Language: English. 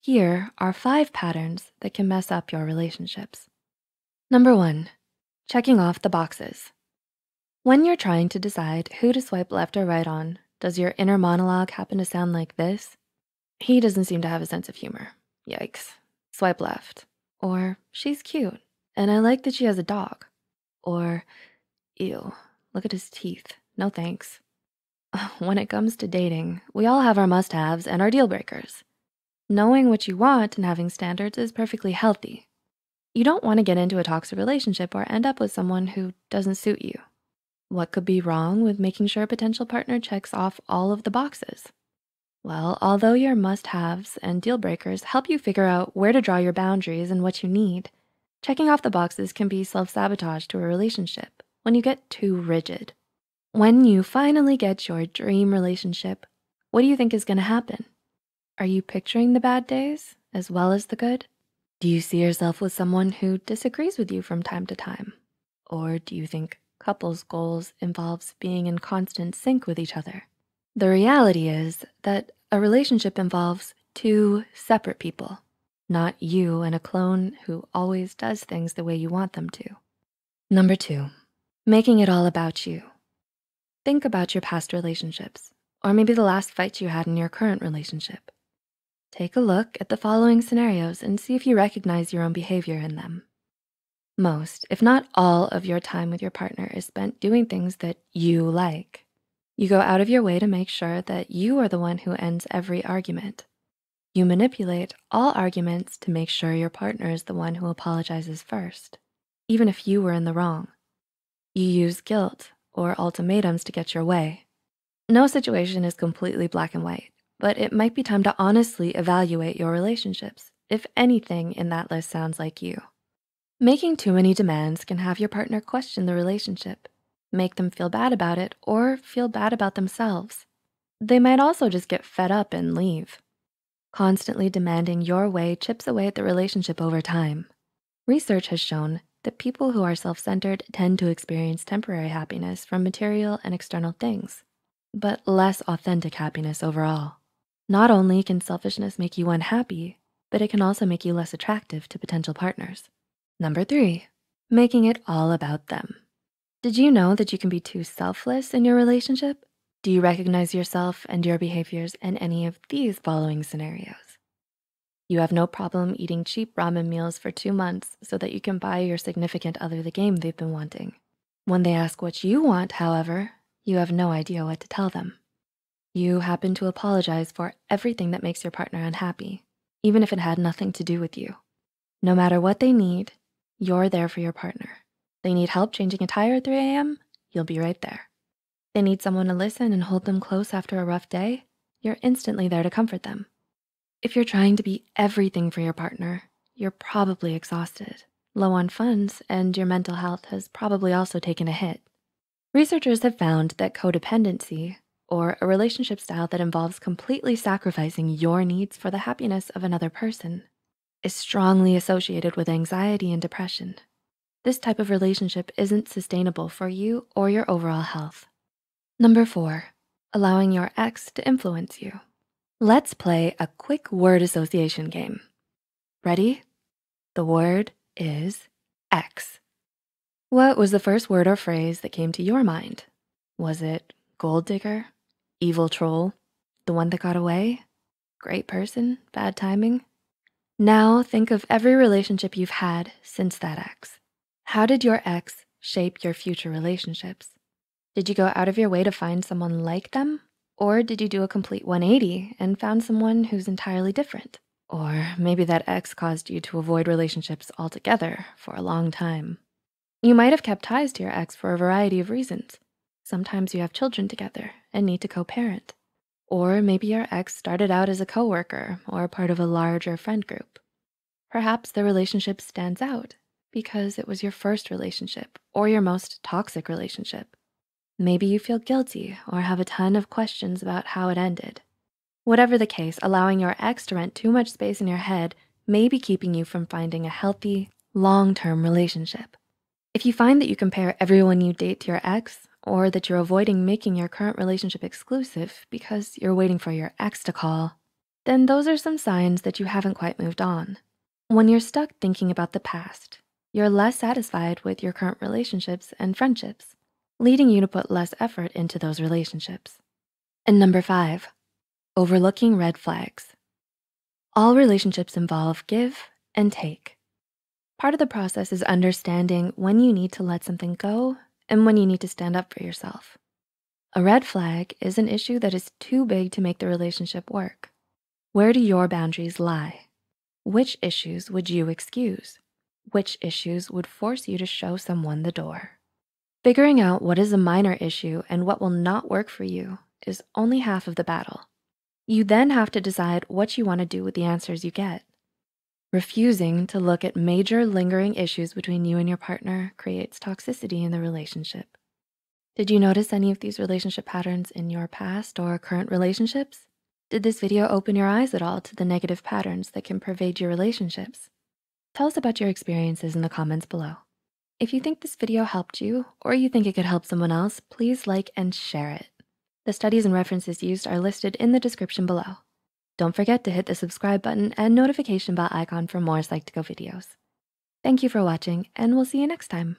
Here are five patterns that can mess up your relationships. Number one, checking off the boxes. When you're trying to decide who to swipe left or right on, does your inner monologue happen to sound like this? He doesn't seem to have a sense of humor. Yikes. Swipe left. Or she's cute and I like that she has a dog. Or ew, look at his teeth. No thanks. When it comes to dating, we all have our must haves and our deal breakers. Knowing what you want and having standards is perfectly healthy. You don't wanna get into a toxic relationship or end up with someone who doesn't suit you. What could be wrong with making sure a potential partner checks off all of the boxes? Well, although your must-haves and deal breakers help you figure out where to draw your boundaries and what you need, checking off the boxes can be self-sabotage to a relationship when you get too rigid. When you finally get your dream relationship, what do you think is gonna happen? Are you picturing the bad days as well as the good? Do you see yourself with someone who disagrees with you from time to time? Or do you think couples goals involves being in constant sync with each other. The reality is that a relationship involves two separate people, not you and a clone who always does things the way you want them to. Number two, making it all about you. Think about your past relationships, or maybe the last fight you had in your current relationship. Take a look at the following scenarios and see if you recognize your own behavior in them. Most, if not all of your time with your partner is spent doing things that you like. You go out of your way to make sure that you are the one who ends every argument. You manipulate all arguments to make sure your partner is the one who apologizes first, even if you were in the wrong. You use guilt or ultimatums to get your way. No situation is completely black and white, but it might be time to honestly evaluate your relationships if anything in that list sounds like you. Making too many demands can have your partner question the relationship, make them feel bad about it, or feel bad about themselves. They might also just get fed up and leave. Constantly demanding your way chips away at the relationship over time. Research has shown that people who are self-centered tend to experience temporary happiness from material and external things, but less authentic happiness overall. Not only can selfishness make you unhappy, but it can also make you less attractive to potential partners. Number three, making it all about them. Did you know that you can be too selfless in your relationship? Do you recognize yourself and your behaviors in any of these following scenarios? You have no problem eating cheap ramen meals for two months so that you can buy your significant other the game they've been wanting. When they ask what you want, however, you have no idea what to tell them. You happen to apologize for everything that makes your partner unhappy, even if it had nothing to do with you. No matter what they need, you're there for your partner. They need help changing a tire at 3 a.m., you'll be right there. They need someone to listen and hold them close after a rough day, you're instantly there to comfort them. If you're trying to be everything for your partner, you're probably exhausted, low on funds, and your mental health has probably also taken a hit. Researchers have found that codependency, or a relationship style that involves completely sacrificing your needs for the happiness of another person, is strongly associated with anxiety and depression. This type of relationship isn't sustainable for you or your overall health. Number four, allowing your ex to influence you. Let's play a quick word association game. Ready? The word is ex. What was the first word or phrase that came to your mind? Was it gold digger, evil troll, the one that got away, great person, bad timing? Now think of every relationship you've had since that ex. How did your ex shape your future relationships? Did you go out of your way to find someone like them? Or did you do a complete 180 and found someone who's entirely different? Or maybe that ex caused you to avoid relationships altogether for a long time. You might have kept ties to your ex for a variety of reasons. Sometimes you have children together and need to co-parent. Or maybe your ex started out as a coworker or part of a larger friend group. Perhaps the relationship stands out because it was your first relationship or your most toxic relationship. Maybe you feel guilty or have a ton of questions about how it ended. Whatever the case, allowing your ex to rent too much space in your head may be keeping you from finding a healthy, long-term relationship. If you find that you compare everyone you date to your ex or that you're avoiding making your current relationship exclusive because you're waiting for your ex to call, then those are some signs that you haven't quite moved on. When you're stuck thinking about the past, you're less satisfied with your current relationships and friendships, leading you to put less effort into those relationships. And number five, overlooking red flags. All relationships involve give and take. Part of the process is understanding when you need to let something go and when you need to stand up for yourself. A red flag is an issue that is too big to make the relationship work. Where do your boundaries lie? Which issues would you excuse? Which issues would force you to show someone the door? Figuring out what is a minor issue and what will not work for you is only half of the battle. You then have to decide what you wanna do with the answers you get. Refusing to look at major lingering issues between you and your partner creates toxicity in the relationship. Did you notice any of these relationship patterns in your past or current relationships? Did this video open your eyes at all to the negative patterns that can pervade your relationships? Tell us about your experiences in the comments below. If you think this video helped you or you think it could help someone else, please like and share it. The studies and references used are listed in the description below. Don't forget to hit the subscribe button and notification bell icon for more Psych2Go videos. Thank you for watching and we'll see you next time.